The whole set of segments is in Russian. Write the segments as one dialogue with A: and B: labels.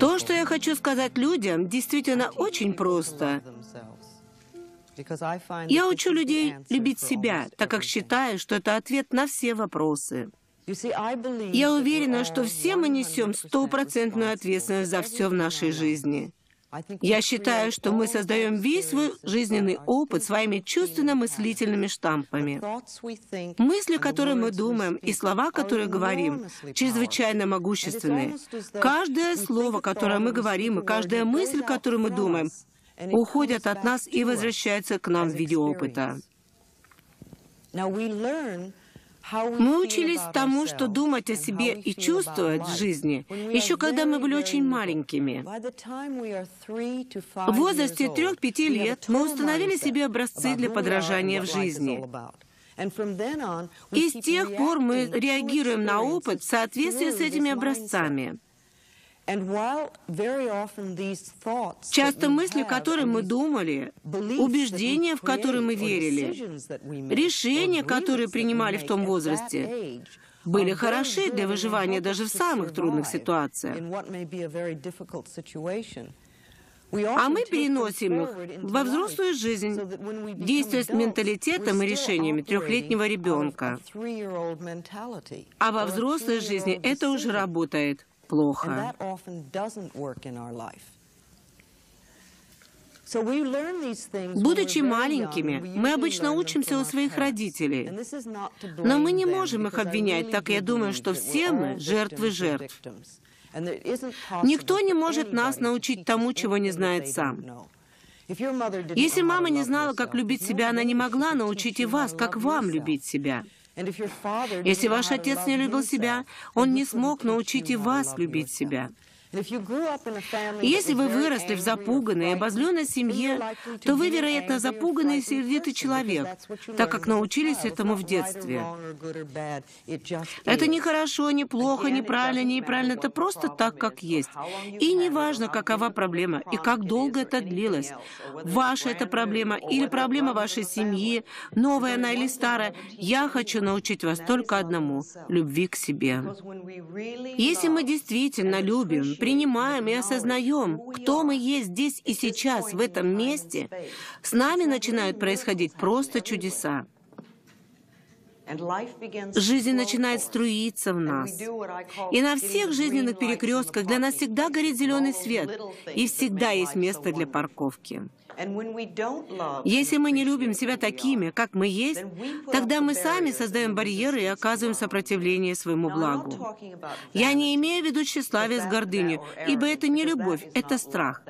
A: То, что я хочу сказать людям, действительно очень просто. Я учу людей любить себя, так как считаю, что это ответ на все вопросы. Я уверена, что все мы несем стопроцентную ответственность за все в нашей жизни. Я считаю, что мы создаем весь свой жизненный опыт своими чувственно-мыслительными штампами. Мысли, которые мы думаем, и слова, которые говорим, чрезвычайно могущественные. Каждое слово, которое мы говорим, и каждая мысль, которую мы думаем, уходят от нас и возвращаются к нам в виде опыта. Мы учились тому, что думать о себе и чувствовать в жизни, еще когда мы были очень маленькими. В возрасте трех-пяти лет мы установили себе образцы для подражания в жизни. И с тех пор мы реагируем на опыт в соответствии с этими образцами. Часто мысли, которые мы думали, убеждения, в которые мы верили, решения, которые принимали в том возрасте, были хороши для выживания даже в самых трудных ситуациях. А мы переносим их во взрослую жизнь, действуя с менталитетом и решениями трехлетнего ребенка. А во взрослой жизни это уже работает плохо. Будучи маленькими, мы обычно учимся у своих родителей. Но мы не можем их обвинять, так я думаю, что все мы жертвы жертв. Никто не может нас научить тому, чего не знает сам. Если мама не знала, как любить себя, она не могла научить и вас, как вам любить себя. Если ваш отец не любил себя, он не смог научить и вас любить себя. Если вы выросли в запуганной и обозленной семье, то вы, вероятно, запуганный и сердитый человек, так как научились этому в детстве. Это не хорошо, не плохо, неправильно, неправильно. Это просто так, как есть. И не важно, какова проблема и как долго это длилось. Ваша это проблема или проблема вашей семьи, новая она или старая. Я хочу научить вас только одному — любви к себе. Если мы действительно любим, принимаем и осознаем, кто мы есть здесь и сейчас, в этом месте, с нами начинают происходить просто чудеса. Жизнь начинает струиться в нас. И на всех жизненных перекрестках для нас всегда горит зеленый свет, и всегда есть место для парковки. Если мы не любим себя такими, как мы есть, тогда мы сами создаем барьеры и оказываем сопротивление своему благу. Я не имею в виду тщеславие с гордыней, ибо это не любовь, это страх.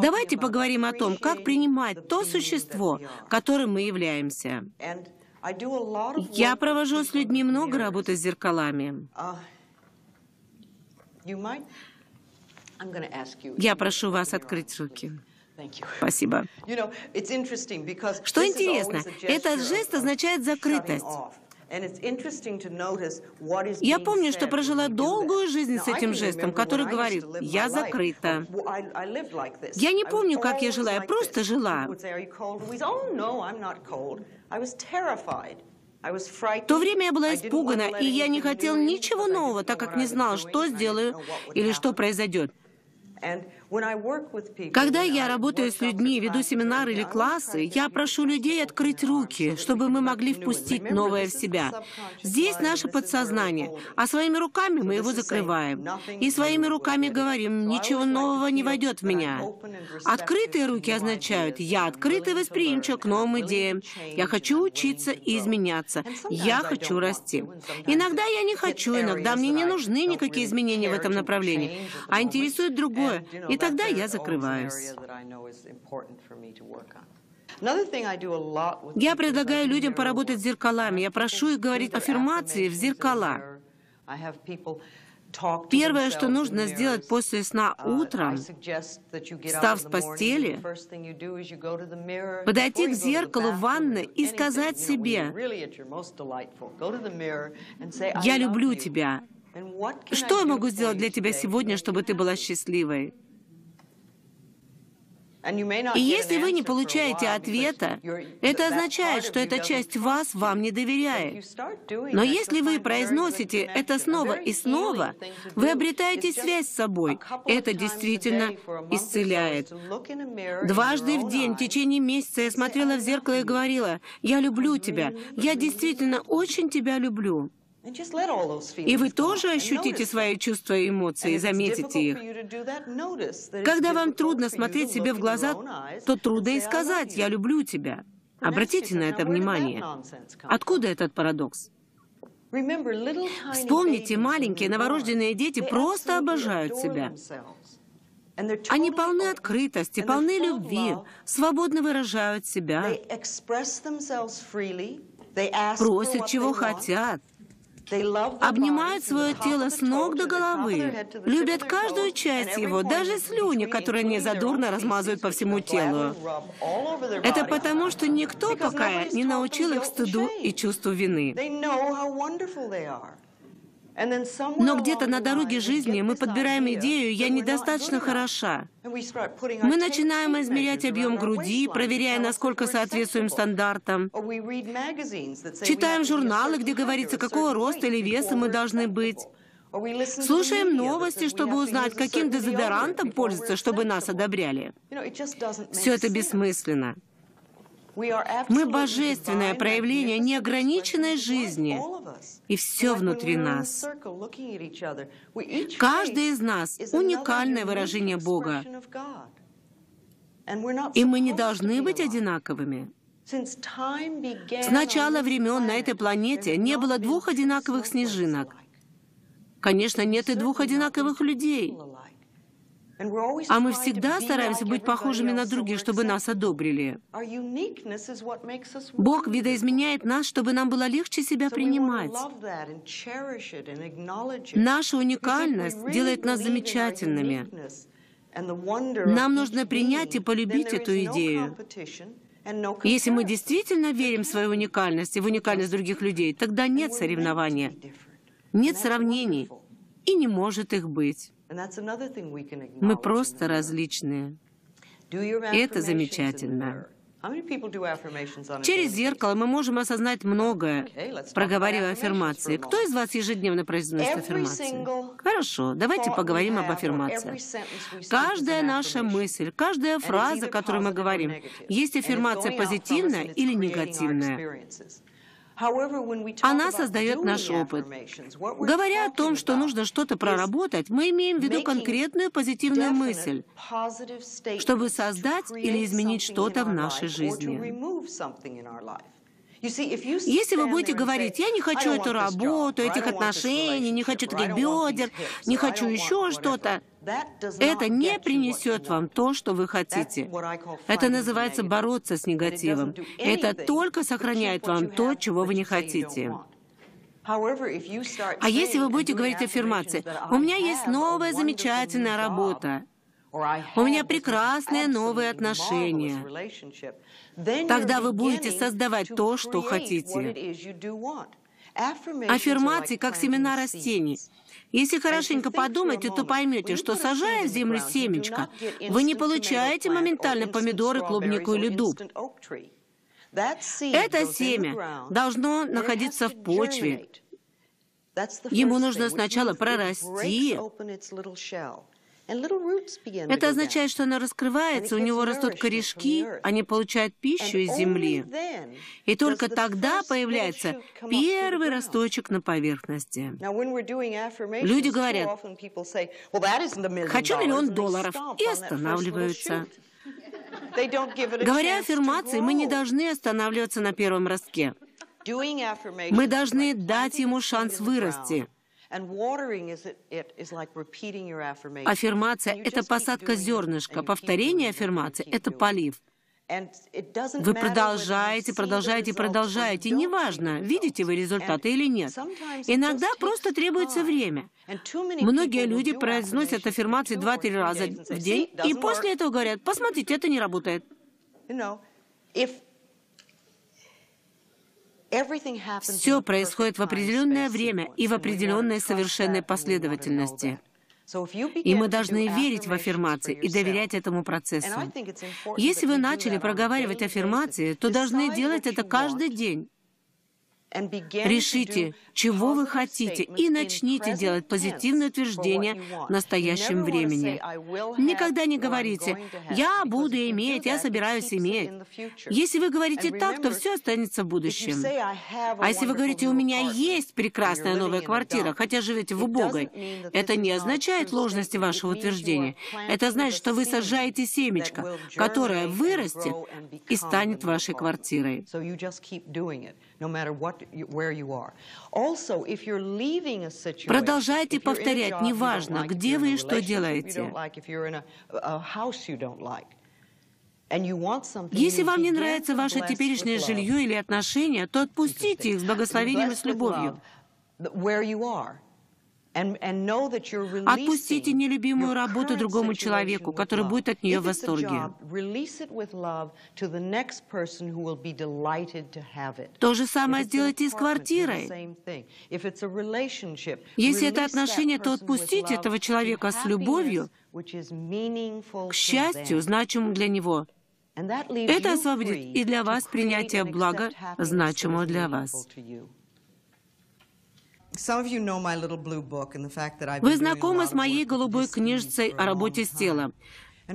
A: Давайте поговорим о том, как принимать то существо, которым мы являемся. Я провожу с людьми много работы с зеркалами. Я прошу вас открыть руки. Спасибо. Что интересно, этот жест означает закрытость. Я помню, что прожила долгую жизнь с этим жестом, который говорит «я закрыта». Я не помню, как я жила, я просто жила. В то время я была испугана, и я не хотел ничего нового, так как не знал, что сделаю или что произойдет. And Когда я работаю с людьми, веду семинары или классы, я прошу людей открыть руки, чтобы мы могли впустить новое в себя. Здесь наше подсознание, а своими руками мы его закрываем. И своими руками говорим, ничего нового не войдет в меня. Открытые руки означают, я открытый восприимчив к новым идеям, я хочу учиться и изменяться, я хочу расти. Иногда я не хочу, иногда мне не нужны никакие изменения в этом направлении, а интересует другое. И тогда я закрываюсь. Я предлагаю людям поработать с зеркалами. Я прошу их говорить аффирмации в зеркала. Первое, что нужно сделать после сна утром, встав с постели, подойти к зеркалу в ванной и сказать себе, «Я люблю тебя». Что я могу сделать для тебя сегодня, чтобы ты была счастливой? И если вы не получаете ответа, это означает, что эта часть вас вам не доверяет. Но если вы произносите это снова и снова, вы обретаете связь с собой. Это действительно исцеляет. Дважды в день в течение месяца я смотрела в зеркало и говорила, «Я люблю тебя. Я действительно очень тебя люблю». И вы тоже ощутите свои чувства и эмоции, заметите их. Когда вам трудно смотреть себе в глаза, то трудно и сказать «я люблю тебя». Обратите на это внимание. Откуда этот парадокс? Вспомните, маленькие новорожденные дети просто обожают себя. Они полны открытости, полны любви, свободно выражают себя, просят, чего хотят, обнимают свое тело с ног до головы, любят каждую часть его, даже слюни, которые они задурно размазывают по всему телу. Это потому, что никто пока не научил их стыду и чувству вины. Но где-то на дороге жизни мы подбираем идею «я недостаточно хороша». Мы начинаем измерять объем груди, проверяя, насколько соответствуем стандартам. Читаем журналы, где говорится, какого роста или веса мы должны быть. Слушаем новости, чтобы узнать, каким дезодорантом пользоваться, чтобы нас одобряли. Все это бессмысленно. Мы божественное проявление неограниченной жизни, и все внутри нас. Каждый из нас — уникальное выражение Бога, и мы не должны быть одинаковыми. С начала времен на этой планете не было двух одинаковых снежинок. Конечно, нет и двух одинаковых людей. А мы всегда стараемся быть похожими на других, чтобы нас одобрили. Бог видоизменяет нас, чтобы нам было легче себя принимать. Наша уникальность делает нас замечательными. Нам нужно принять и полюбить эту идею. Если мы действительно верим в свою уникальность и в уникальность других людей, тогда нет соревнования, нет сравнений, и не может их быть. Мы просто различные. И это замечательно. Через зеркало мы можем осознать многое, проговаривая аффирмации. Кто из вас ежедневно произносит аффирмации? Хорошо, давайте поговорим об аффирмациях. Каждая наша мысль, каждая фраза, которую мы говорим, есть аффирмация позитивная или негативная. Она создает наш опыт. Говоря о том, что нужно что-то проработать, мы имеем в виду конкретную позитивную мысль, чтобы создать или изменить что-то в нашей жизни. Если вы будете говорить, я не хочу эту работу, этих отношений, не хочу таких бедер, не хочу еще что-то, это не принесет вам то, что вы хотите. Это называется бороться с негативом. Это только сохраняет вам то, чего вы не хотите. А если вы будете говорить аффирмации, «У меня есть новая замечательная работа», «У меня прекрасные новые отношения», тогда вы будете создавать то, что хотите. Аффирмации как семена растений. Если хорошенько подумаете, то поймете, что сажая в землю семечко, вы не получаете моментально помидоры, клубнику или дуб. Это семя должно находиться в почве. Ему нужно сначала прорасти, это означает, что оно раскрывается, у него растут корешки, они получают пищу из земли. И только тогда появляется первый росточек на поверхности. Люди говорят, «Хочу миллион долларов», и останавливаются. Говоря аффирмации, мы не должны останавливаться на первом ростке. Мы должны дать ему шанс вырасти. Аффирмация — это посадка зернышка, повторение аффирмации — это полив. Вы продолжаете, продолжаете, продолжаете. Неважно, видите вы результаты или нет. Иногда просто требуется время. Многие люди произносят аффирмации два-три раза в день, и после этого говорят, посмотрите, это не работает. Все происходит в определенное время и в определенной совершенной последовательности. И мы должны верить в аффирмации и доверять этому процессу. Если вы начали проговаривать аффирмации, то должны делать это каждый день. Решите, чего вы хотите, и начните делать позитивные утверждения в настоящем времени. Никогда не говорите «я буду иметь, я собираюсь иметь». Если вы говорите так, то все останется в будущем. А если вы говорите «у меня есть прекрасная новая квартира, хотя живете в убогой», это не означает ложности вашего утверждения. Это значит, что вы сажаете семечко, которое вырастет и станет вашей квартирой. Продолжайте повторять, неважно, где вы и что делаете. Если вам не нравится ваше теперешнее жилье или отношения, то отпустите их с благословением и с любовью. Отпустите нелюбимую работу другому человеку, который будет от нее в восторге. То же самое сделайте и с квартирой. Если это отношение, то отпустите этого человека с любовью, к счастью, значимому для него. Это освободит и для вас принятие блага, значимого для вас. Вы знакомы с моей голубой книжицей о работе с телом.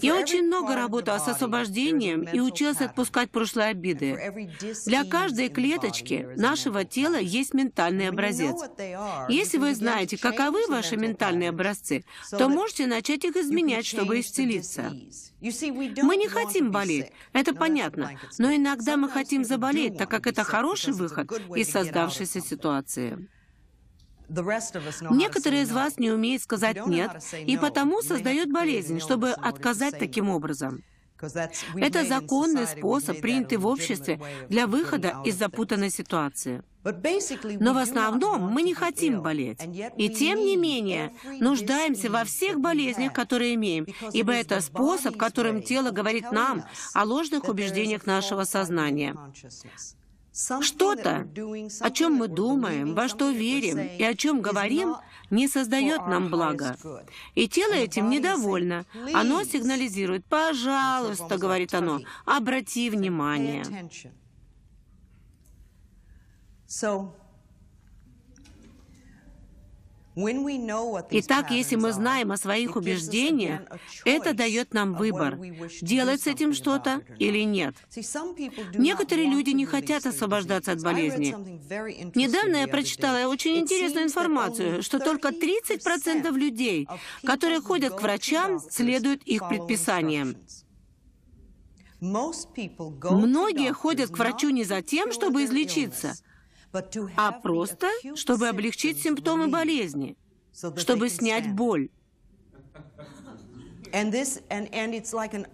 A: Я очень много работала с освобождением и училась отпускать прошлые обиды. Для каждой клеточки нашего тела есть ментальный образец. Если вы знаете, каковы ваши ментальные образцы, то можете начать их изменять, чтобы исцелиться. Мы не хотим болеть, это понятно, но иногда мы хотим заболеть, так как это хороший выход из создавшейся ситуации. Некоторые из вас не умеют сказать «нет», и потому создают болезнь, чтобы отказать таким образом. Это законный способ, принятый в обществе для выхода из запутанной ситуации. Но в основном мы не хотим болеть. И тем не менее, нуждаемся во всех болезнях, которые имеем, ибо это способ, которым тело говорит нам о ложных убеждениях нашего сознания. Что-то, о чем мы думаем, во что верим и о чем говорим, не создает нам блага. И тело этим недовольно. Оно сигнализирует, «Пожалуйста», — говорит оно, — «обрати внимание». Итак, если мы знаем о своих убеждениях, это дает нам выбор, делать с этим что-то или нет. Некоторые люди не хотят освобождаться от болезни. Недавно я прочитала очень интересную информацию, что только 30% людей, которые ходят к врачам, следуют их предписаниям. Многие ходят к врачу не за тем, чтобы излечиться, а просто, чтобы облегчить симптомы болезни, чтобы снять боль.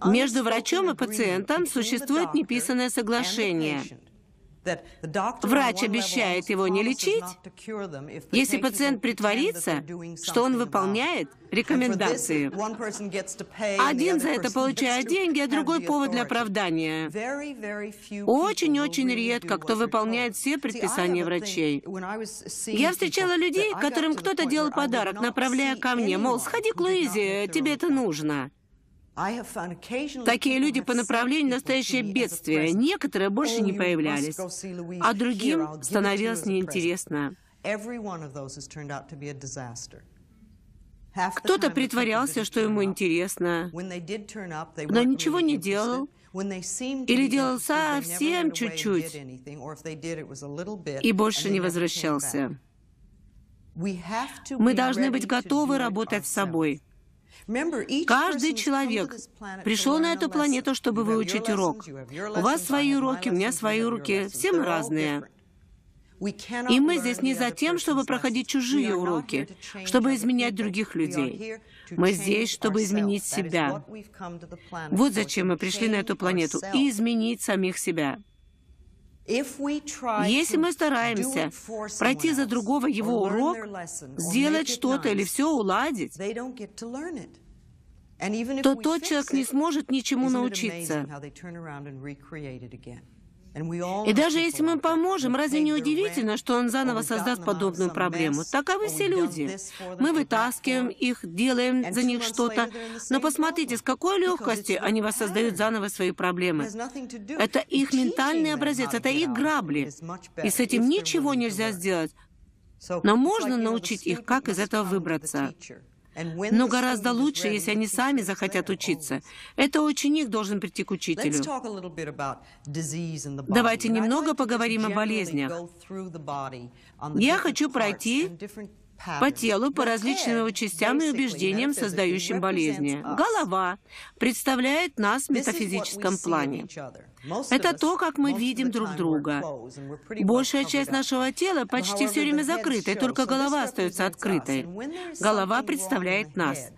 A: Между врачом и пациентом существует неписанное соглашение. Врач обещает его не лечить, если пациент притворится, что он выполняет рекомендации. Один за это получает деньги, а другой повод для оправдания. Очень-очень редко кто выполняет все предписания врачей. Я встречала людей, которым кто-то делал подарок, направляя ко мне, мол, сходи к Луизе, тебе это нужно. Такие люди по направлению настоящее бедствие. Некоторые больше не появлялись, а другим становилось неинтересно. Кто-то притворялся, что ему интересно, но ничего не делал, или делал совсем чуть-чуть, и больше не возвращался. Мы должны быть готовы работать с собой. Каждый человек пришел на эту планету, чтобы выучить урок. У вас свои уроки, у меня свои уроки, все мы разные. И мы здесь не за тем, чтобы проходить чужие уроки, чтобы изменять других людей. Мы здесь, чтобы изменить себя. Вот зачем мы пришли на эту планету — и изменить самих себя. Если мы стараемся пройти за другого его урок, сделать что-то или все уладить, то тот человек не сможет ничему научиться. И даже если мы поможем, разве не удивительно, что он заново создаст подобную проблему? Таковы все люди. Мы вытаскиваем их, делаем за них что-то, но посмотрите, с какой легкостью они воссоздают заново свои проблемы. Это их ментальный образец, это их грабли. И с этим ничего нельзя сделать. Но можно научить их, как из этого выбраться. Но гораздо лучше, если они сами захотят учиться. Это ученик должен прийти к учителю. Давайте немного поговорим о болезнях. Я хочу пройти по телу, по различным его частям и убеждениям, создающим болезни. Голова представляет нас в метафизическом плане. Это то, как мы видим друг друга. Большая часть нашего тела почти все время закрыта, и только голова остается открытой. Голова представляет нас.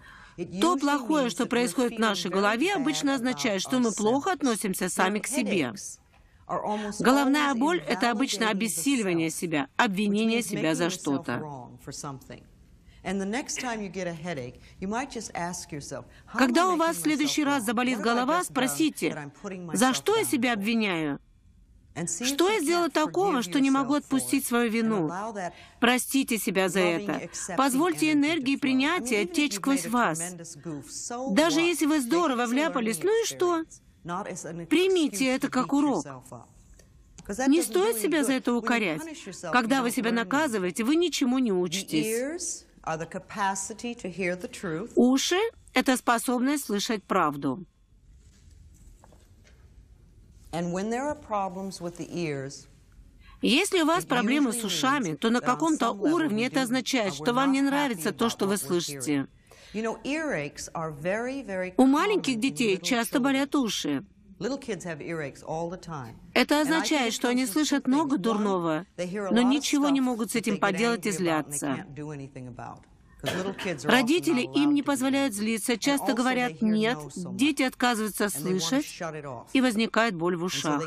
A: То плохое, что происходит в нашей голове, обычно означает, что мы плохо относимся сами к себе. Головная боль — это обычно обессиливание себя, обвинение себя за что-то. Когда у вас в следующий раз заболит голова, спросите, за что я себя обвиняю? Что я сделала такого, что не могу отпустить свою вину? Простите себя за это. Позвольте энергии принятия течь сквозь вас. Даже если вы здорово вляпались, ну и что? Примите это как урок. Не стоит себя за это укорять. Когда вы себя наказываете, вы ничему не учитесь. Уши — это способность слышать правду. Если у вас проблемы с ушами, то на каком-то уровне это означает, что вам не нравится то, что вы слышите. У маленьких детей часто болят уши. Это означает, что они слышат много дурного, но ничего не могут с этим поделать и злятся. Родители им не позволяют злиться, часто говорят «нет», дети отказываются слышать, и возникает боль в ушах.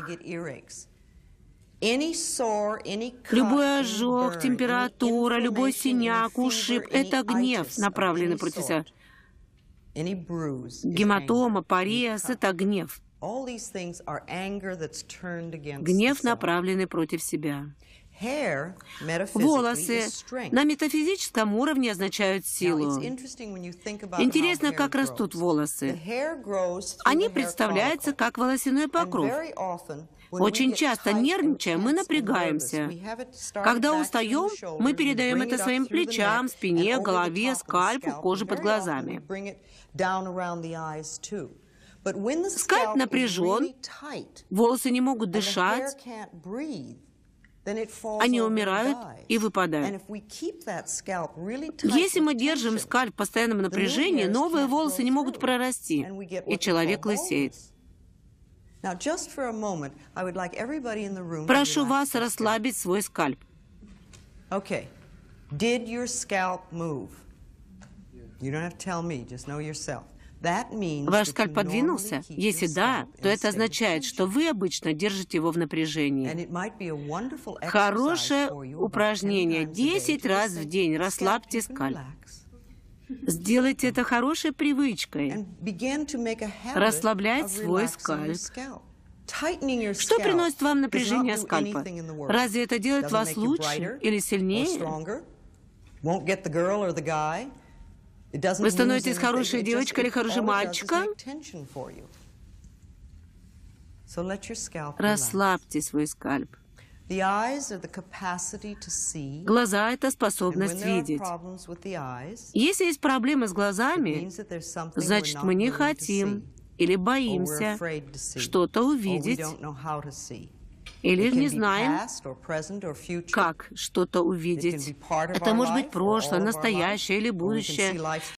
A: Любой ожог, температура, любой синяк, ушиб — это гнев, направленный против себя. Гематома, париас — это гнев. Гнев, направленный против себя. Волосы на метафизическом уровне означают силу. Интересно, как растут волосы. Они представляются как волосяной покров. Очень часто, нервничая, мы напрягаемся. Когда устаем, мы передаем это своим плечам, спине, голове, скальпу, коже под глазами. Скальп напряжен, волосы не могут дышать, они умирают и выпадают. Если мы держим скальп в постоянном напряжении, новые волосы не могут прорасти, и человек лысеет. Прошу вас расслабить свой скальп.
B: Okay. Did your scalp move? You don't have to tell me, just know yourself.
A: Ваш скальп подвинулся? Если да, то это означает, что вы обычно держите его в напряжении. Хорошее упражнение. 10 раз в день расслабьте скальп. Сделайте это хорошей привычкой. Расслаблять свой скальп. Что приносит вам напряжение скальпа? Разве это делает вас лучше или сильнее? Вы становитесь хорошей девочкой или хорошим мальчиком? Расслабьте свой скальп. Глаза — это способность видеть. Если есть проблемы с глазами, значит, мы не хотим или боимся что-то увидеть или не знаем, как что-то увидеть. Это может быть прошлое, настоящее или будущее.